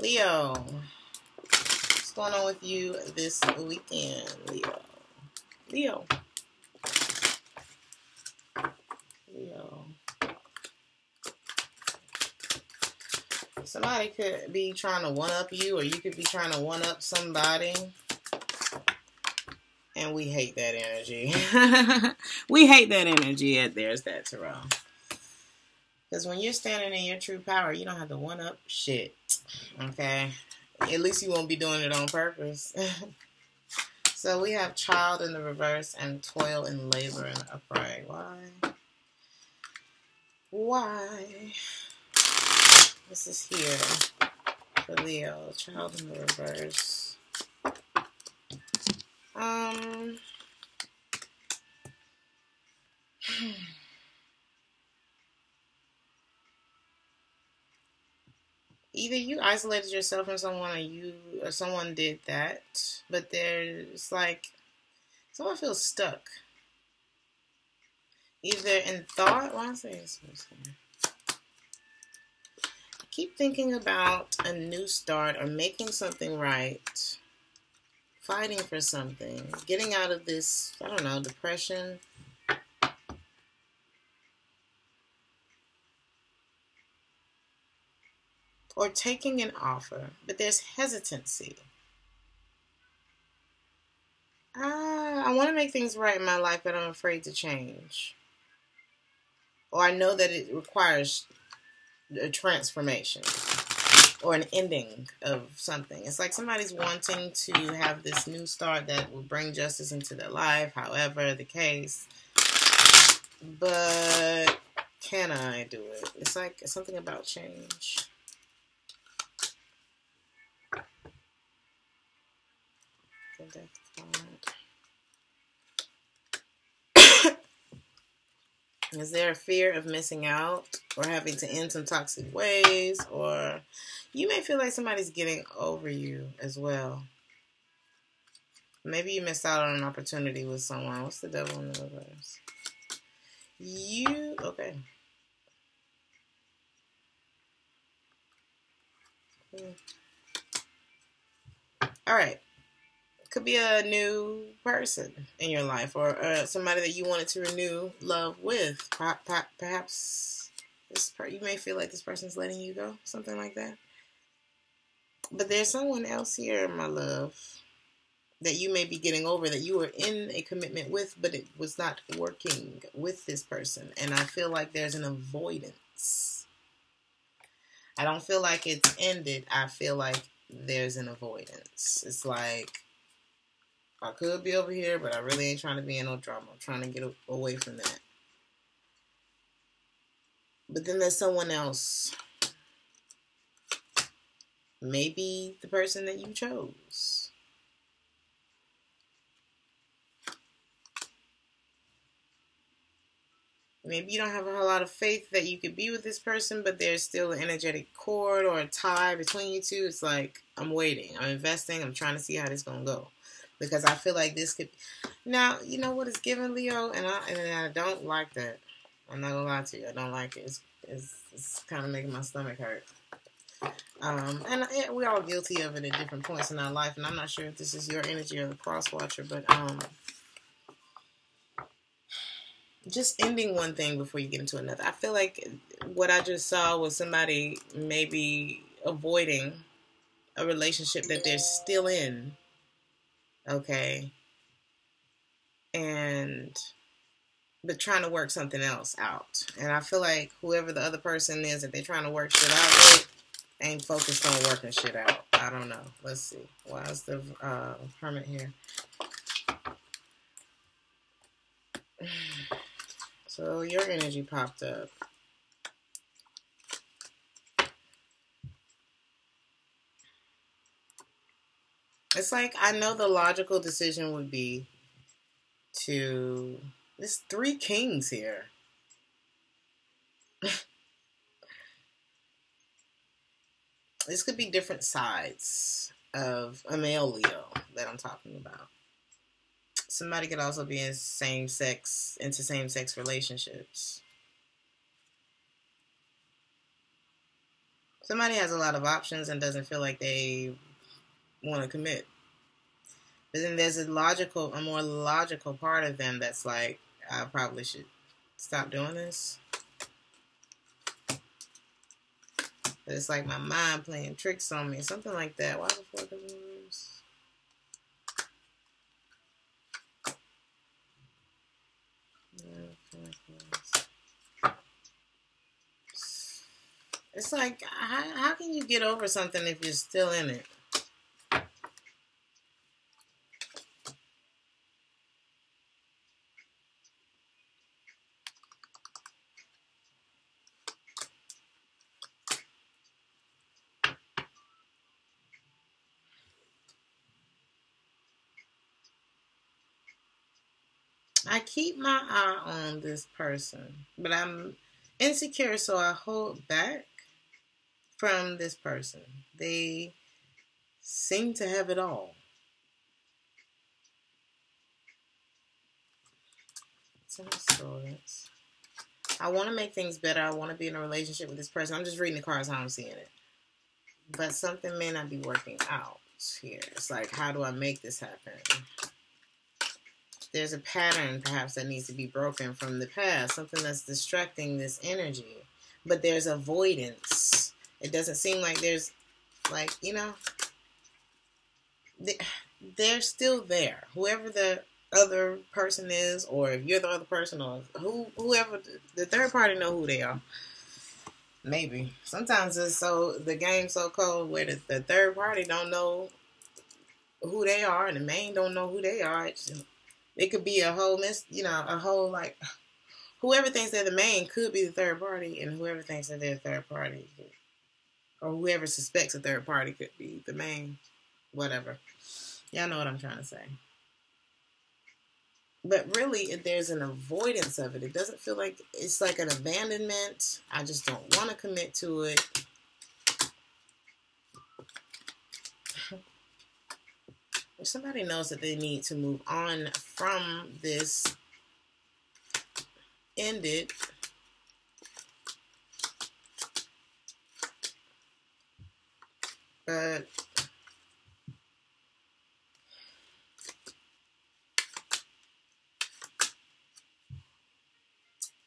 Leo, what's going on with you this weekend, Leo? Leo. Leo. Somebody could be trying to one up you, or you could be trying to one up somebody. And we hate that energy. we hate that energy. At there's that tarot. Because when you're standing in your true power, you don't have to one up shit. Okay? At least you won't be doing it on purpose. so we have child in the reverse and toil and labor in the upright. Why? Why? This is here for Leo. Child in the reverse. Um. Either you isolated yourself from someone, or you or someone did that, but there's like someone feels stuck. Either in thought. Why say this? Keep thinking about a new start or making something right fighting for something, getting out of this, I don't know, depression. Or taking an offer, but there's hesitancy. Ah, I want to make things right in my life, but I'm afraid to change. Or I know that it requires a transformation or an ending of something. It's like somebody's wanting to have this new start that will bring justice into their life, however the case. But can I do it? It's like something about change. Is there a fear of missing out or having to end some toxic ways? Or you may feel like somebody's getting over you as well. Maybe you missed out on an opportunity with someone. What's the devil in the reverse? You, okay. Hmm. All right could be a new person in your life or uh, somebody that you wanted to renew love with. Perhaps this per- you may feel like this person's letting you go, something like that. But there's someone else here, my love, that you may be getting over that you were in a commitment with, but it was not working with this person. And I feel like there's an avoidance. I don't feel like it's ended. I feel like there's an avoidance. It's like I could be over here, but I really ain't trying to be in no drama. I'm trying to get away from that. But then there's someone else. Maybe the person that you chose. Maybe you don't have a whole lot of faith that you could be with this person, but there's still an energetic cord or a tie between you two. It's like, I'm waiting. I'm investing. I'm trying to see how this going to go because I feel like this could. Now you know what it's giving Leo, and I and I don't like that. I'm not gonna lie to you. I don't like it. It's it's, it's kind of making my stomach hurt. Um, and yeah, we're all guilty of it at different points in our life, and I'm not sure if this is your energy or the cross watcher, but um, just ending one thing before you get into another. I feel like what I just saw was somebody maybe avoiding a relationship that they're still in okay. And but trying to work something else out. And i feel like whoever the other person is that they're trying to work shit out with ain't focused on working shit out. I don't know. Let's see. Why is the uh hermit here? So your energy popped up It's like I know the logical decision would be to there's three kings here. this could be different sides of a male Leo that I'm talking about. Somebody could also be in same sex into same sex relationships. Somebody has a lot of options and doesn't feel like they want to commit. But then there's a logical, a more logical part of them that's like, I probably should stop doing this. But it's like my mind playing tricks on me, something like that. Why the fuck is this? It's like, how, how can you get over something if you're still in it? I keep my eye on this person, but I'm insecure, so I hold back from this person. They seem to have it all. I want to make things better. I want to be in a relationship with this person. I'm just reading the cards how I'm seeing it. But something may not be working out here. It's like, how do I make this happen? There's a pattern perhaps that needs to be broken from the past, something that's distracting this energy. But there's avoidance. It doesn't seem like there's, like, you know, they're still there. Whoever the other person is, or if you're the other person, or who, whoever the third party know who they are. Maybe sometimes it's so the game's so cold where the, the third party don't know who they are, and the main don't know who they are. It's, it could be a whole miss, you know, a whole like whoever thinks they're the main could be the third party, and whoever thinks that they're the third party, or whoever suspects a third party could be the main, whatever. Y'all know what I'm trying to say. But really, there's an avoidance of it. It doesn't feel like it's like an abandonment. I just don't want to commit to it. If somebody knows that they need to move on from this ended but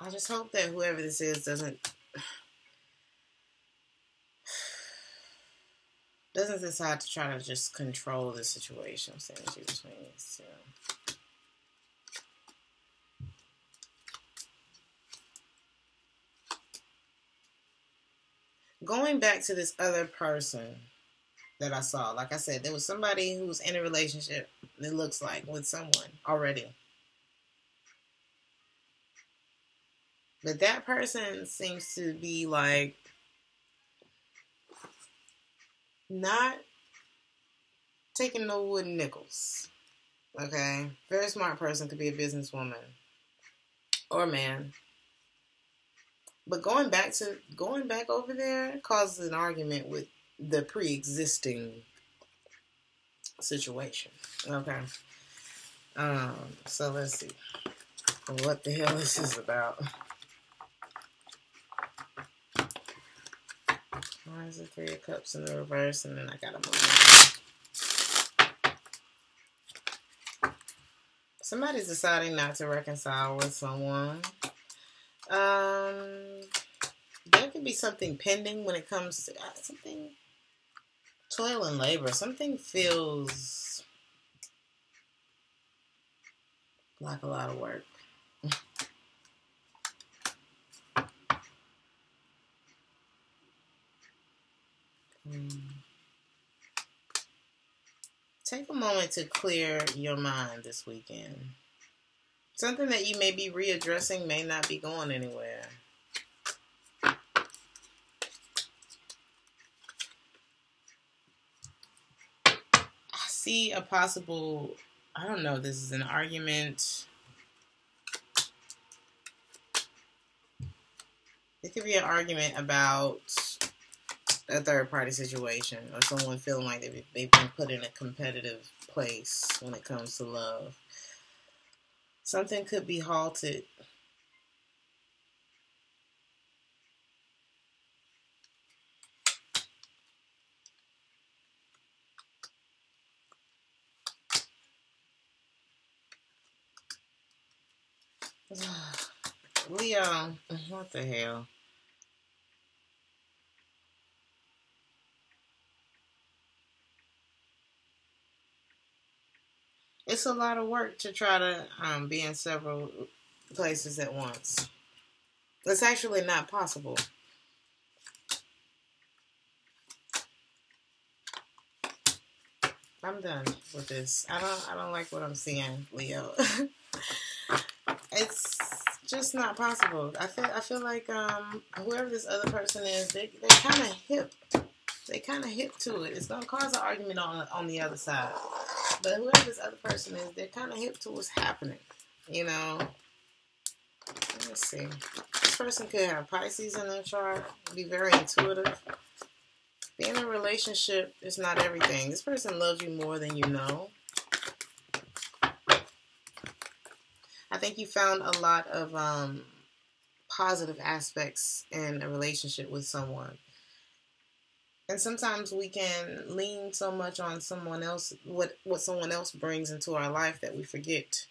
I just hope that whoever this is doesn't doesn't decide to try to just control the situation synergy between these two. Going back to this other person that I saw, like I said, there was somebody who was in a relationship, it looks like, with someone already. But that person seems to be like not taking no wooden nickels. Okay? Very smart person could be a businesswoman or man. But going back to going back over there causes an argument with the pre-existing situation. Okay. Um, so let's see. What the hell is this about? Why is the Three of Cups in the reverse? And then I got a move. Somebody's deciding not to reconcile with someone. Um, there could be something pending when it comes to uh, something toil and labor. Something feels like a lot of work. Hmm. Take a moment to clear your mind this weekend. Something that you may be readdressing may not be going anywhere. I see a possible, I don't know, this is an argument. It could be an argument about a third party situation or someone feeling like they've, they've been put in a competitive place when it comes to love. Something could be halted. Leo, what the hell? It's a lot of work to try to um, be in several places at once. It's actually not possible. I'm done with this. I don't I don't like what I'm seeing, Leo. it's just not possible. I feel I feel like um whoever this other person is, they they're kind of hip. They kind of hip to it. It's gonna cause an argument on on the other side. But whoever this other person is, they're kind of hip to what's happening. You know. Let's see. This person could have Pisces in their chart. Be very intuitive. Being in a relationship is not everything. This person loves you more than you know. I think you found a lot of um, positive aspects in a relationship with someone. And sometimes we can lean so much on someone else, what what someone else brings into our life, that we forget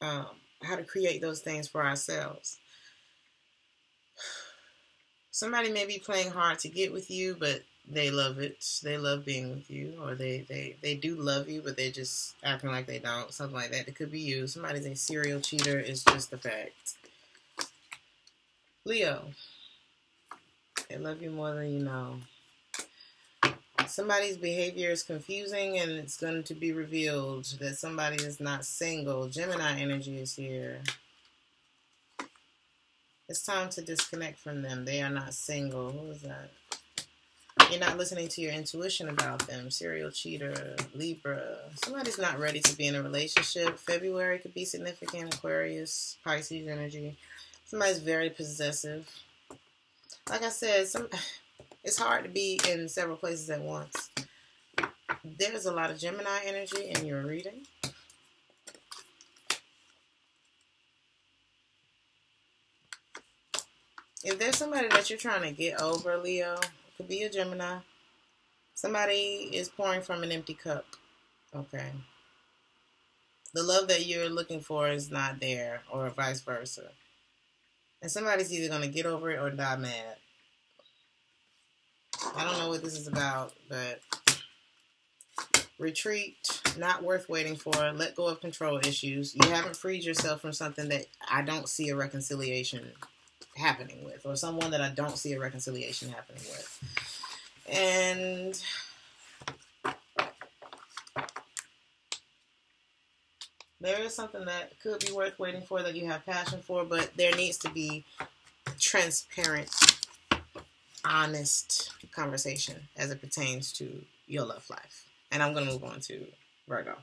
um, how to create those things for ourselves. Somebody may be playing hard to get with you, but they love it. They love being with you, or they, they, they do love you, but they're just acting like they don't. Something like that. It could be you. Somebody's a serial cheater. It's just a fact. Leo. They love you more than you know. Somebody's behavior is confusing and it's going to be revealed that somebody is not single. Gemini energy is here. It's time to disconnect from them. They are not single. Who is that? You're not listening to your intuition about them. Serial cheater, Libra. Somebody's not ready to be in a relationship. February could be significant. Aquarius, Pisces energy. Somebody's very possessive. Like I said, some it's hard to be in several places at once. There's a lot of Gemini energy in your reading. If there's somebody that you're trying to get over, Leo, could be a Gemini. Somebody is pouring from an empty cup. Okay. The love that you're looking for is not there, or vice versa. And somebody's either going to get over it or die mad. I don't know what this is about, but retreat, not worth waiting for, let go of control issues. You haven't freed yourself from something that I don't see a reconciliation happening with, or someone that I don't see a reconciliation happening with. And there is something that could be worth waiting for that you have passion for, but there needs to be transparent, honest conversation as it pertains to your love life. And I'm going to move on to Virgo.